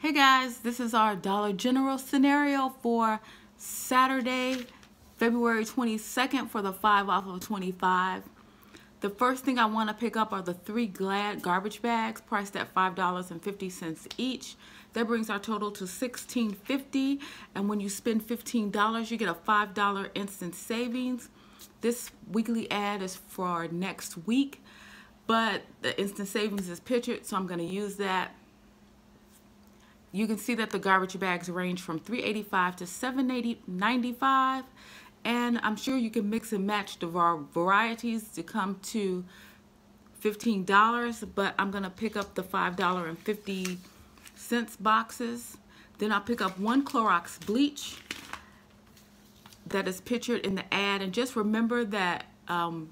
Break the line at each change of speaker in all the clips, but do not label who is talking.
Hey guys, this is our Dollar General scenario for Saturday, February 22nd for the 5 off of 25. The first thing I want to pick up are the three Glad garbage bags priced at $5.50 each. That brings our total to $16.50 and when you spend $15 you get a $5 instant savings. This weekly ad is for next week but the instant savings is pictured so I'm going to use that you can see that the garbage bags range from 385 to 780 and I'm sure you can mix and match the varieties to come to $15 but I'm gonna pick up the $5.50 boxes. Then I'll pick up one Clorox bleach that is pictured in the ad. And just remember that um,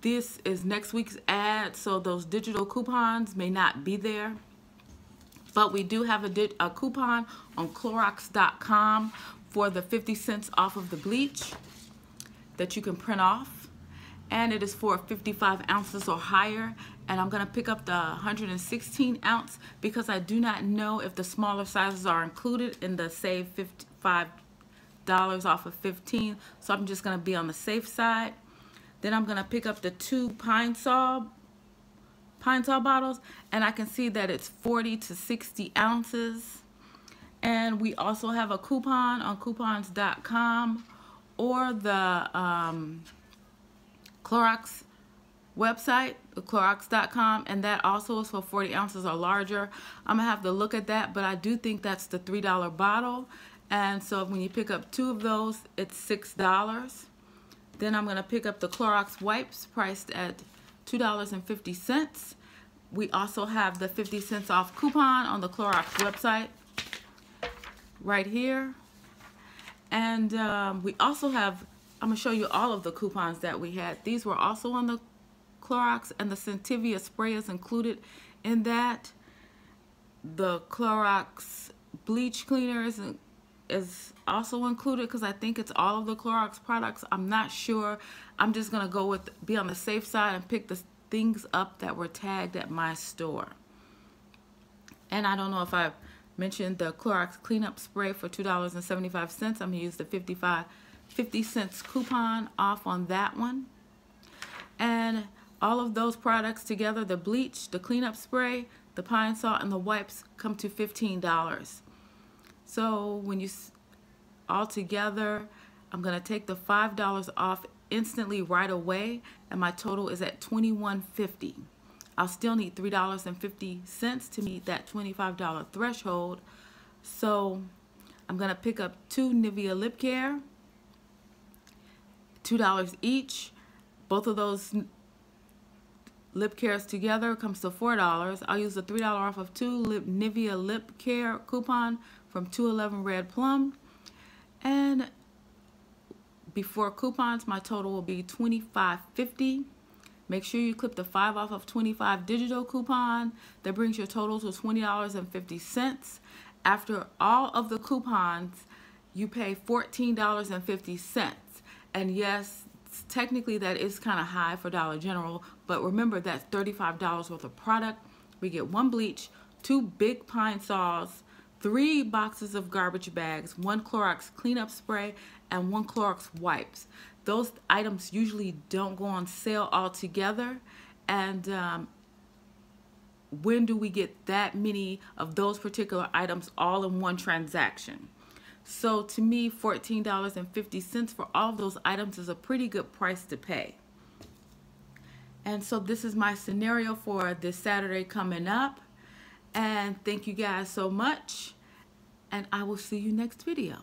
this is next week's ad so those digital coupons may not be there but we do have a, a coupon on Clorox.com for the 50 cents off of the bleach that you can print off. And it is for 55 ounces or higher. And I'm going to pick up the 116 ounce because I do not know if the smaller sizes are included in the save 55 dollars off of 15 so I'm just gonna be on the safe side then I'm gonna pick up the two Pine-Sol Pine-Sol bottles and I can see that it's 40 to 60 ounces and we also have a coupon on coupons.com or the um, Clorox website, Clorox.com, and that also is for 40 ounces or larger. I'm gonna have to look at that, but I do think that's the $3 bottle. And so when you pick up two of those, it's $6. Then I'm gonna pick up the Clorox wipes priced at $2.50. We also have the 50 cents off coupon on the Clorox website right here. And um, we also have, I'm going to show you all of the coupons that we had. These were also on the Clorox and the Scentiva spray is included in that. The Clorox bleach cleaner is, is also included because I think it's all of the Clorox products. I'm not sure. I'm just going to go with, be on the safe side and pick the things up that were tagged at my store. And I don't know if I mentioned the Clorox cleanup spray for $2.75. I'm going to use the 55 50 cents coupon off on that one. And all of those products together, the bleach, the cleanup spray, the Pine-Sol, and the wipes come to $15. So when you all together, I'm to take the $5 off instantly right away and my total is at $21.50. I'll still need $3.50 to meet that $25 threshold. So I'm to pick up two Nivea Lip Care, $2 each. Both of those lip cares together comes to $4. I'll use the $3 off of two lip, Nivea Lip Care coupon from 211 Red Plum. And before coupons, my total will be $25.50. Make sure you clip the 5 off of 25 digital coupon. That brings your total to $20.50. After all of the coupons, you pay $14.50. And yes, technically that is kind of high for Dollar General, but remember that's $35 worth of product. We get one bleach, two big Pine-Sols, three boxes of garbage bags, one Clorox cleanup spray, and one Clorox wipes. Those items usually don't go on sale altogether. And um, when do we get that many of those particular items all in one transaction? So to me, $14.50 for all of those items is a pretty good price to pay. And so this is my scenario for this Saturday coming up. And thank you guys so much. And I will see you next video.